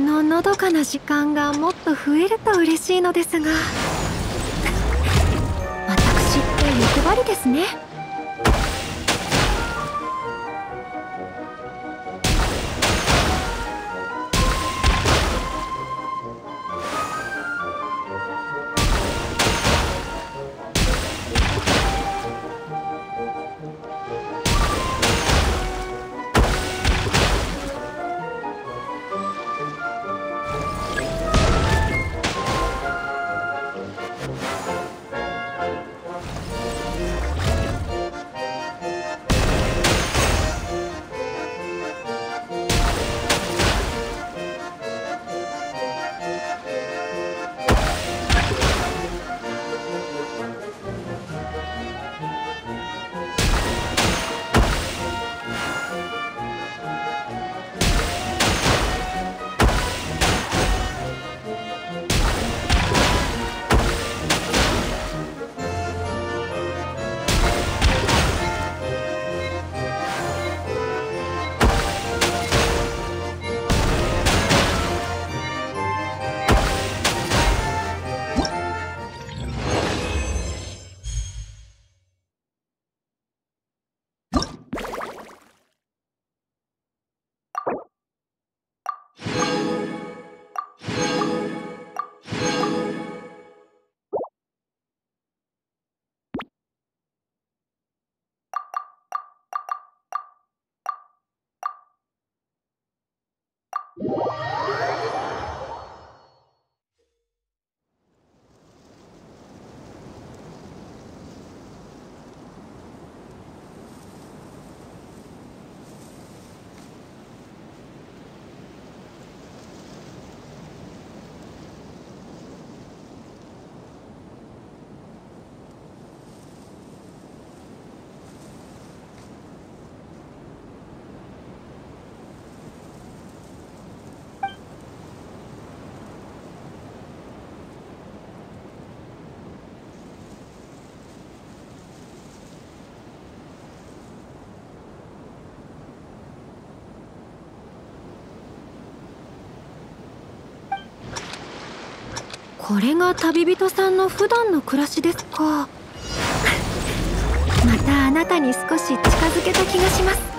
ののどかな時間がもっと増えると嬉しいのですが私って欲張りですね。you これが旅人さんの普段の暮らしですか。またあなたに少し近づけた気がします。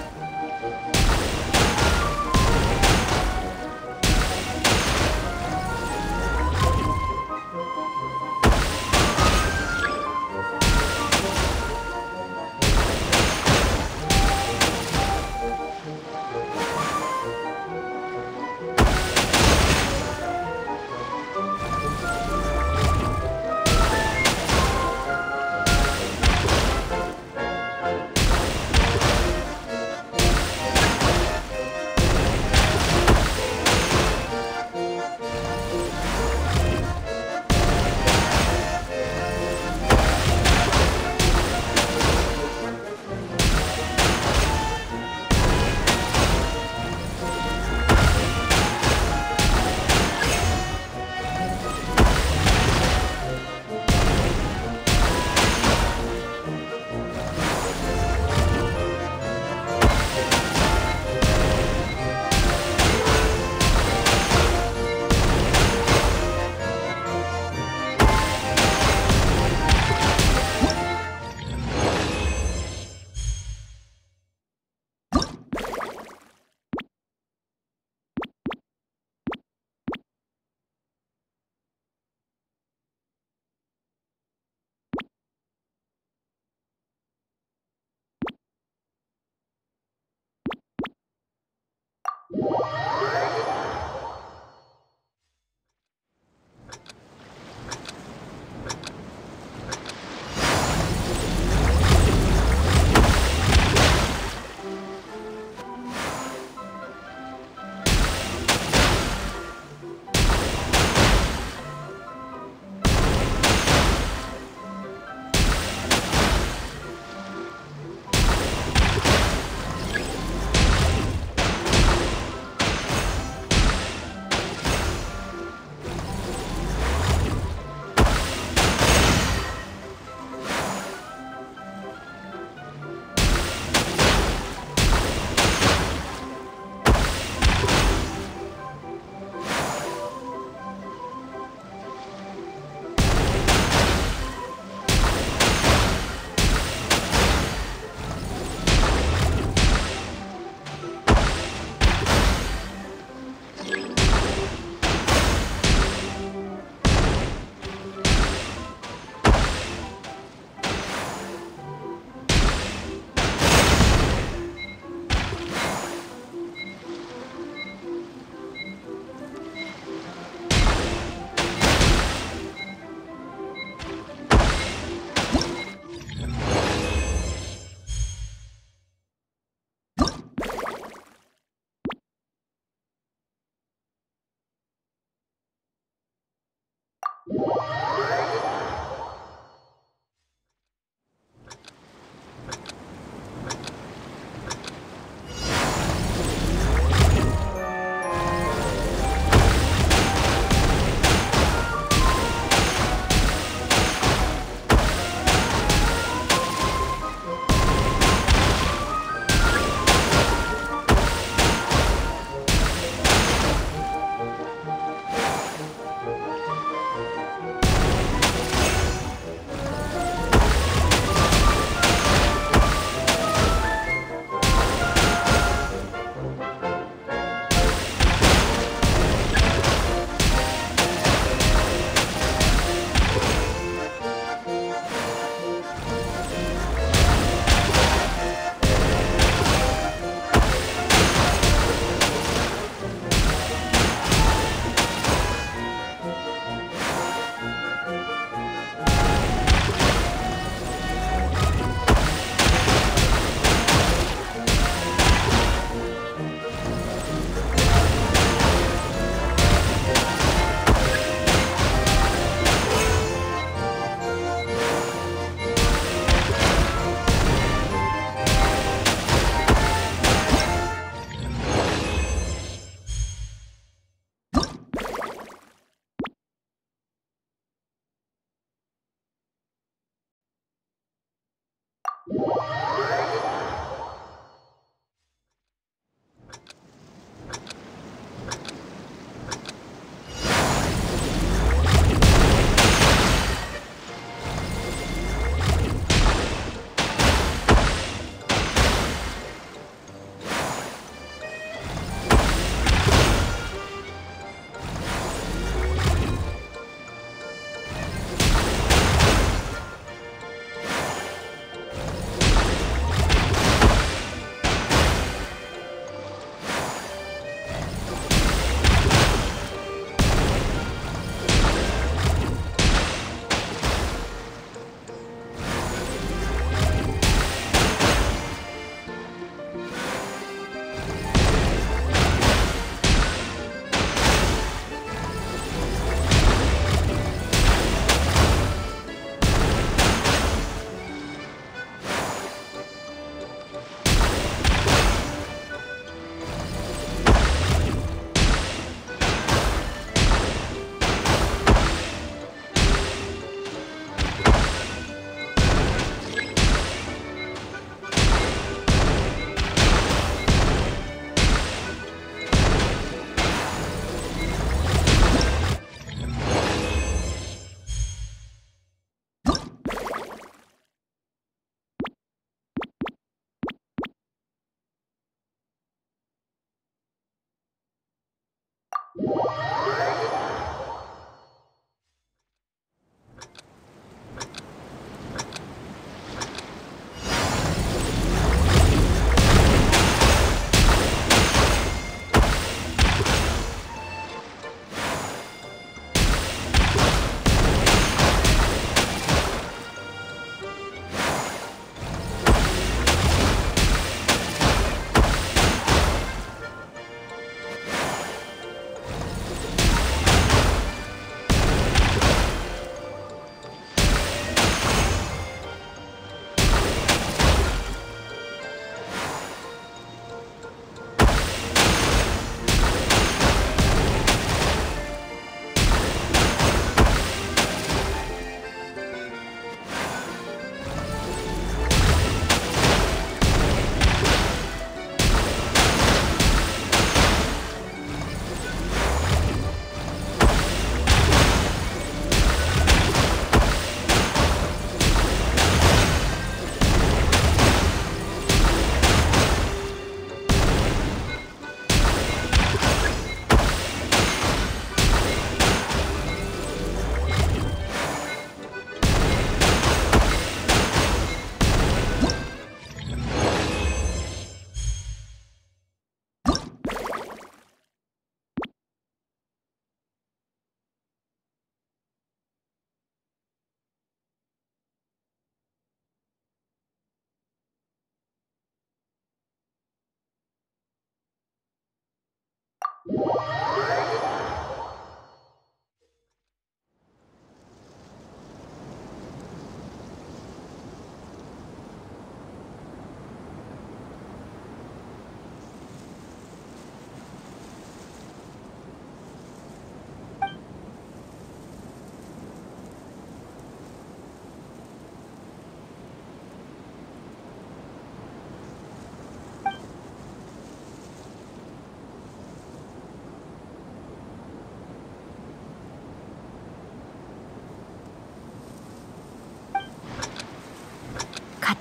you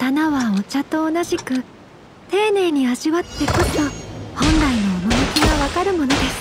刀はお茶と同じく丁寧に味わってこそ本来の趣がわかるものです。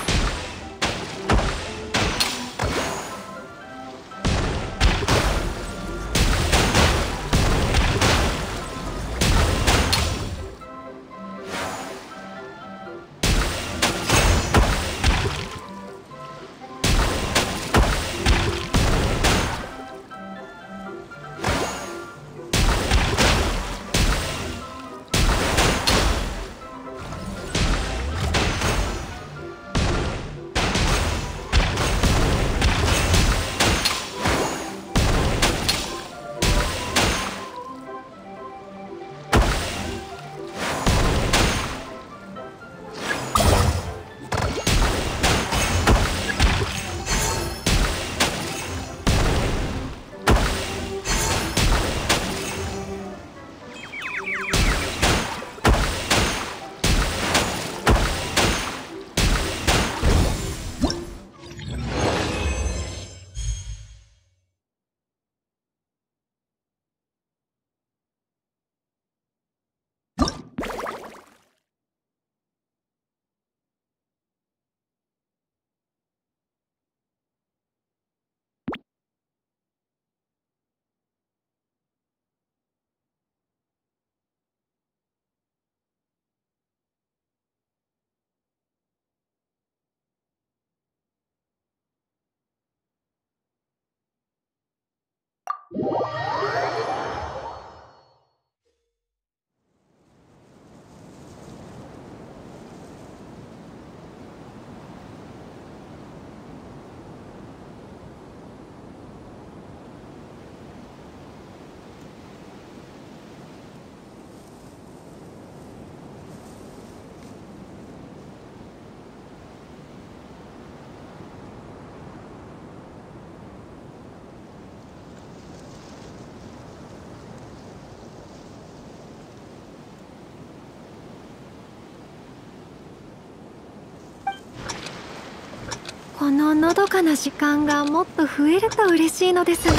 ののどかな時間がもっと増えると嬉しいのですが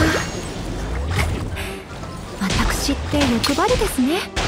私って欲張りですね。